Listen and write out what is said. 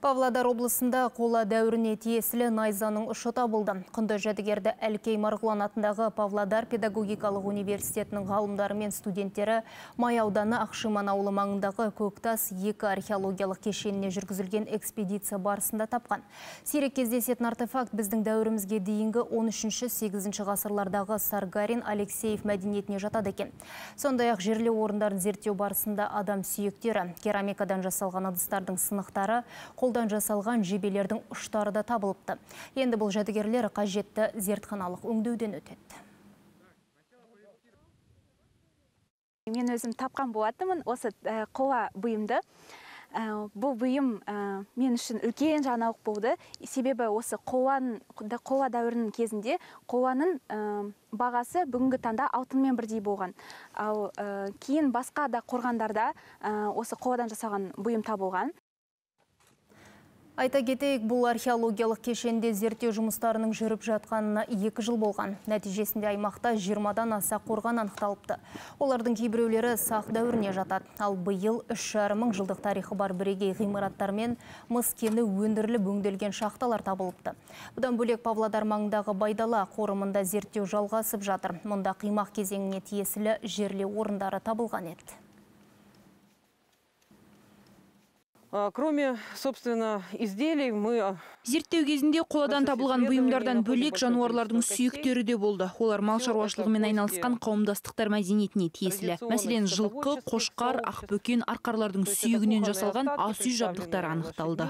Павлодар облысында қола дәуіріне тиесілі найзаның ұшы табылды. Құнды жәдігерді Әлкей Марғұлан атындағы Павлодар педагогикалық университетінің ғалымдары мен студенттері Май ауданы Ақшиман ауылы маңындағы Көктас екі археологиялық кешеніне жүргізілген экспедиция барысында тапқан. Сирек кездесетін артефакт біздің дәуірімізге дейінгі 13-8 ғасырлардағы Саргарин Алексеев мәдениетіне жатады екен. Сондай-ақ жерлеу орындарын зерттеу барысында адам сүйектері, керамикадан жасалған ыдыстардың сынықтары, қолдан жасалған жебелердің ұштары да табылыпты. Енді бұл жәдігерлер қажетті зертханалық өңдеуден өтеді. Мен өзім тапқан болатынмын осы қола бұйымды. Бұл бұйым мен үшін үлкен жаңалық болды. Себебі осы қола дәуірінің кезінде қоланың бағасы бүгінгі таңда алтынмен бірдей болған. Ал кейін басқа да қорғандарда осы қоладан жасалған бұйым табылған. Айта кетейік, бұл археологиялық кешенде зерттеу жұмыстарының жүріп жатқанына екі жыл болған. Нәтижесінде аймақта 20-дан аса қорған анықталыпты. Олардың кейбіреулері сақ дәуіріне жатады. Ал биыл 3,5 мың жылдық тарихы бар бірегей ғимараттар мен мыс кені өндіріліп өңделген шахталар табылыпты. Бұдан бөлек Павлодар маңындағы Байдала қорымында зерттеу жалғасып жатыр. Мұнда қимақ кезеңіне тиесілі жерлеу орындары табылған еді. Кроме, собственно, изделий, мы... Зерттеу кезінде қоладан табылған бұйымдардан бөлек жануарлардың сүйектері де болды. Олар мал шаруашылығымен айналысқан қауымдастықтар мәдениетіне тиесілі. Мәселен, жылқы, қошқар, ақбөкен, арқарлардың сүйегінен жасалған ас үй жабдықтары анықталды.